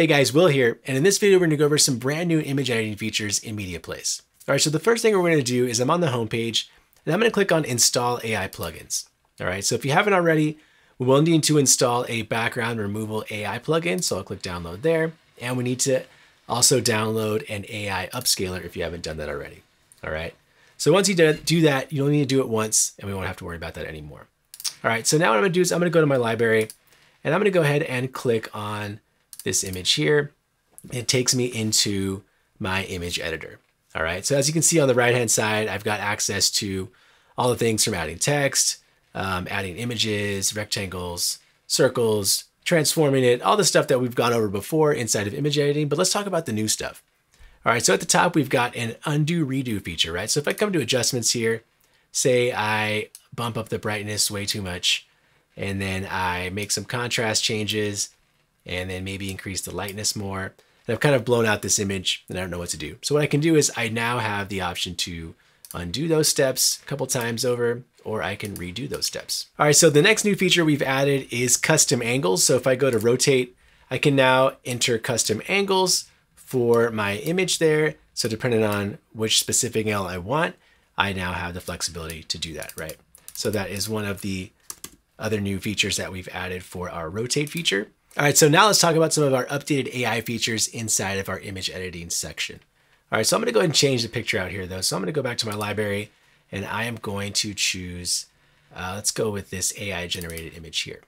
Hey guys, Will here, and in this video we're going to go over some brand new image editing features in MediaPlace. Alright, so the first thing we're going to do is I'm on the home page, and I'm going to click on Install AI Plugins. Alright, so if you haven't already, we will need to install a background removal AI plugin, so I'll click download there, and we need to also download an AI upscaler if you haven't done that already. Alright, so once you do that, you only need to do it once, and we won't have to worry about that anymore. Alright, so now what I'm going to do is I'm going to go to my library, and I'm going to go ahead and click on this image here, it takes me into my image editor. All right, so as you can see on the right-hand side, I've got access to all the things from adding text, um, adding images, rectangles, circles, transforming it, all the stuff that we've gone over before inside of image editing, but let's talk about the new stuff. All right, so at the top, we've got an undo redo feature, right? So if I come to adjustments here, say I bump up the brightness way too much, and then I make some contrast changes, and then maybe increase the lightness more. And I've kind of blown out this image and I don't know what to do. So what I can do is I now have the option to undo those steps a couple times over, or I can redo those steps. All right, so the next new feature we've added is custom angles. So if I go to rotate, I can now enter custom angles for my image there. So depending on which specific angle I want, I now have the flexibility to do that, right? So that is one of the other new features that we've added for our rotate feature. All right, so now let's talk about some of our updated AI features inside of our image editing section. All right, so I'm gonna go ahead and change the picture out here though. So I'm gonna go back to my library and I am going to choose, uh, let's go with this AI generated image here.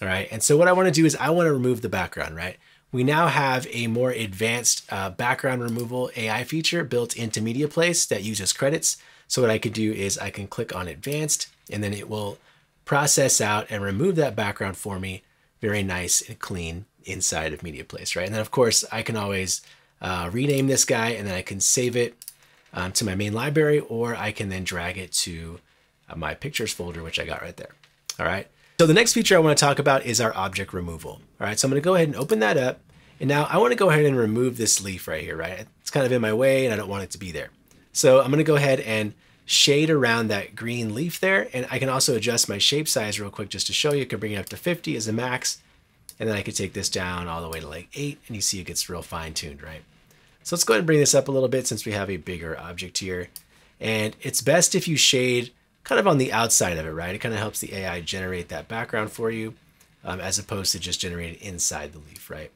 All right, and so what I wanna do is I wanna remove the background, right? We now have a more advanced uh, background removal AI feature built into MediaPlace that uses credits. So what I can do is I can click on advanced and then it will process out and remove that background for me very nice and clean inside of MediaPlace, right? And then of course I can always uh, rename this guy and then I can save it um, to my main library or I can then drag it to uh, my pictures folder, which I got right there. All right. So the next feature I want to talk about is our object removal. All right. So I'm going to go ahead and open that up. And now I want to go ahead and remove this leaf right here, right? It's kind of in my way and I don't want it to be there. So I'm going to go ahead and shade around that green leaf there. And I can also adjust my shape size real quick just to show you. I can bring it up to 50 as a max. And then I could take this down all the way to like 8. And you see it gets real fine tuned, right? So let's go ahead and bring this up a little bit since we have a bigger object here. And it's best if you shade kind of on the outside of it, right? It kind of helps the AI generate that background for you um, as opposed to just generating inside the leaf, right?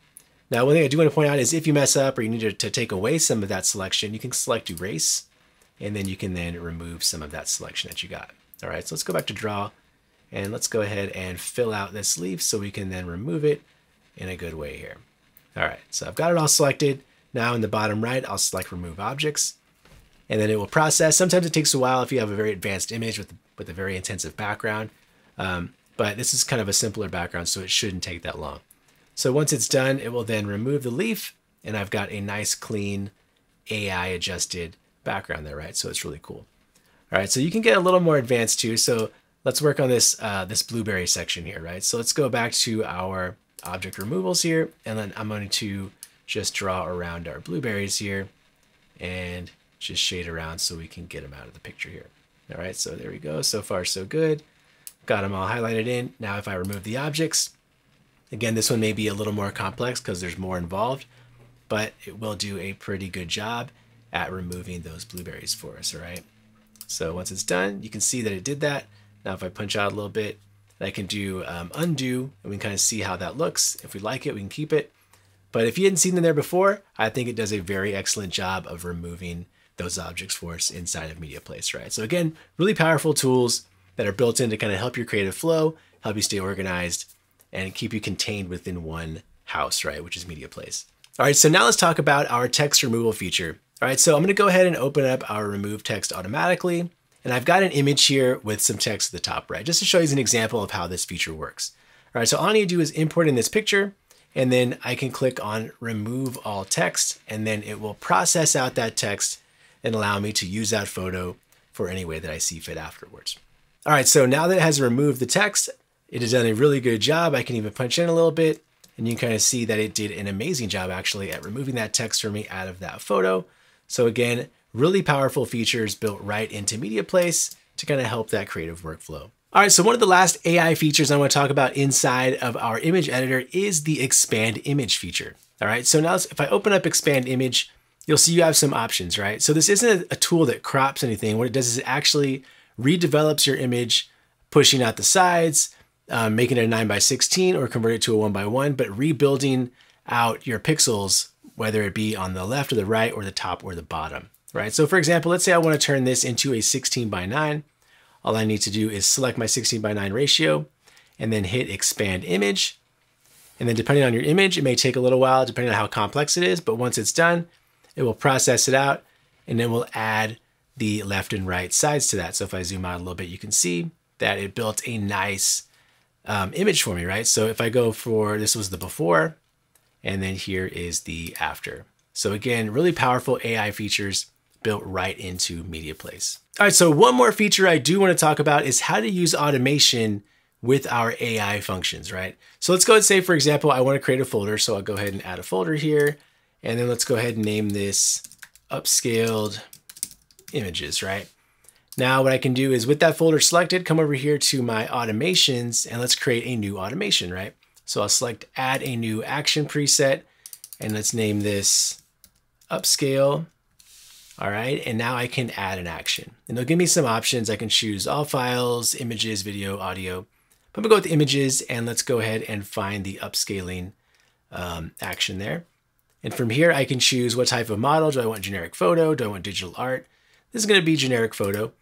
Now, one thing I do want to point out is if you mess up or you need to, to take away some of that selection, you can select erase and then you can then remove some of that selection that you got. All right, so let's go back to draw and let's go ahead and fill out this leaf so we can then remove it in a good way here. All right, so I've got it all selected. Now in the bottom right, I'll select remove objects and then it will process. Sometimes it takes a while if you have a very advanced image with, with a very intensive background, um, but this is kind of a simpler background, so it shouldn't take that long. So once it's done, it will then remove the leaf and I've got a nice clean AI adjusted background there, right? So it's really cool. All right, so you can get a little more advanced too. So let's work on this, uh, this blueberry section here, right? So let's go back to our object removals here, and then I'm going to just draw around our blueberries here and just shade around so we can get them out of the picture here. All right, so there we go. So far, so good. Got them all highlighted in. Now, if I remove the objects, again, this one may be a little more complex because there's more involved, but it will do a pretty good job at removing those blueberries for us, all right? So once it's done, you can see that it did that. Now if I punch out a little bit, I can do um, undo, and we can kind of see how that looks. If we like it, we can keep it. But if you hadn't seen them there before, I think it does a very excellent job of removing those objects for us inside of MediaPlace, right? So again, really powerful tools that are built in to kind of help your creative flow, help you stay organized, and keep you contained within one house, right? Which is MediaPlace. All right, so now let's talk about our text removal feature. All right, so I'm gonna go ahead and open up our remove text automatically. And I've got an image here with some text at the top right, just to show you an example of how this feature works. All right, so all I need to do is import in this picture, and then I can click on remove all text, and then it will process out that text and allow me to use that photo for any way that I see fit afterwards. All right, so now that it has removed the text, it has done a really good job. I can even punch in a little bit, and you can kind of see that it did an amazing job actually at removing that text for me out of that photo. So again, really powerful features built right into MediaPlace to kind of help that creative workflow. All right, so one of the last AI features I want to talk about inside of our image editor is the expand image feature. All right, so now if I open up expand image, you'll see you have some options, right? So this isn't a tool that crops anything. What it does is it actually redevelops your image, pushing out the sides, um, making it a 9 by 16 or convert it to a 1 by 1, but rebuilding out your pixels, whether it be on the left or the right or the top or the bottom, right? So for example, let's say I want to turn this into a 16 by 9. All I need to do is select my 16 by 9 ratio and then hit expand image. And then depending on your image, it may take a little while depending on how complex it is, but once it's done, it will process it out and then we'll add the left and right sides to that. So if I zoom out a little bit, you can see that it built a nice um, image for me, right? So if I go for, this was the before, and then here is the after. So again, really powerful AI features built right into MediaPlace. All right, so one more feature I do want to talk about is how to use automation with our AI functions, right? So let's go and say, for example, I want to create a folder. So I'll go ahead and add a folder here. And then let's go ahead and name this upscaled images, right? Now what I can do is with that folder selected, come over here to my automations and let's create a new automation, right? So I'll select add a new action preset and let's name this upscale. All right, and now I can add an action. And it'll give me some options. I can choose all files, images, video, audio. But I'm gonna go with images and let's go ahead and find the upscaling um, action there. And from here, I can choose what type of model. Do I want generic photo? Do I want digital art? This is gonna be generic photo.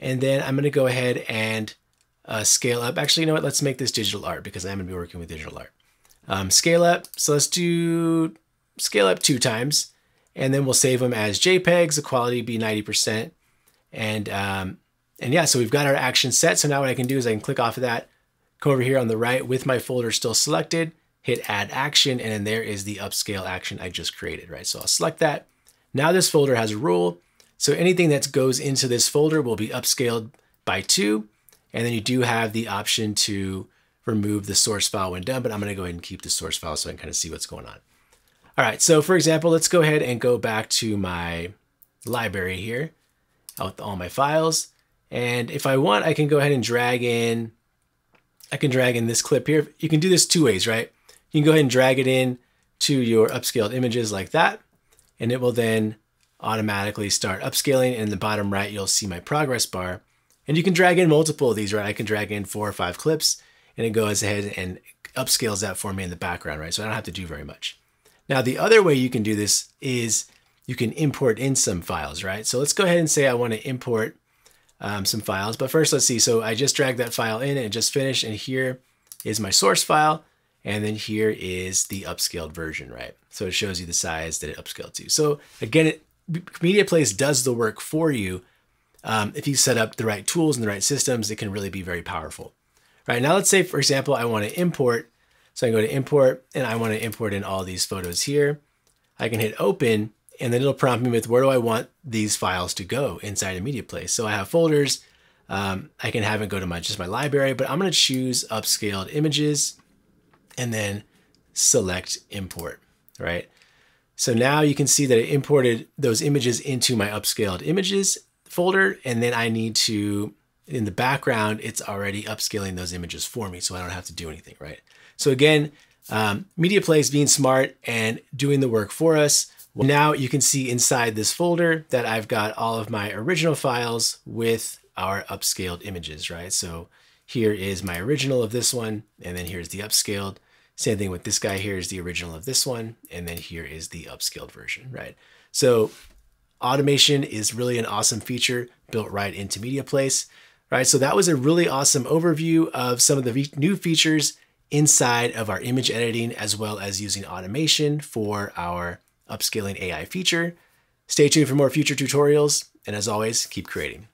And then I'm gonna go ahead and uh, scale up. Actually, you know what? Let's make this digital art because I'm gonna be working with digital art. Um, scale up, so let's do scale up two times and then we'll save them as JPEGs, the quality be 90%. And, um, and yeah, so we've got our action set. So now what I can do is I can click off of that, come over here on the right with my folder still selected, hit add action, and then there is the upscale action I just created, right? So I'll select that. Now this folder has a rule. So anything that goes into this folder will be upscaled by two. And then you do have the option to remove the source file when done, but I'm gonna go ahead and keep the source file so I can kind of see what's going on. All right, so for example, let's go ahead and go back to my library here with all my files. And if I want, I can go ahead and drag in, I can drag in this clip here. You can do this two ways, right? You can go ahead and drag it in to your upscaled images like that, and it will then automatically start upscaling. And in the bottom right, you'll see my progress bar. And you can drag in multiple of these, right? I can drag in four or five clips, and it goes ahead and upscales that for me in the background, right? So I don't have to do very much. Now, the other way you can do this is you can import in some files, right? So let's go ahead and say I want to import um, some files. But first, let's see. So I just dragged that file in and just finished. And here is my source file. And then here is the upscaled version, right? So it shows you the size that it upscaled to. So again, it, Media MediaPlace does the work for you. Um, if you set up the right tools and the right systems, it can really be very powerful. Right now, let's say, for example, I want to import so I go to import and I want to import in all these photos here. I can hit open and then it'll prompt me with where do I want these files to go inside a MediaPlace. So I have folders. Um, I can have it go to my just my library, but I'm going to choose upscaled images and then select import, right? So now you can see that it imported those images into my upscaled images folder. And then I need to, in the background, it's already upscaling those images for me. So I don't have to do anything, right? So again, um, MediaPlace being smart and doing the work for us. Now you can see inside this folder that I've got all of my original files with our upscaled images, right? So here is my original of this one, and then here's the upscaled. Same thing with this guy here is the original of this one, and then here is the upscaled version, right? So automation is really an awesome feature built right into MediaPlace, right? So that was a really awesome overview of some of the new features inside of our image editing, as well as using automation for our upscaling AI feature. Stay tuned for more future tutorials, and as always, keep creating.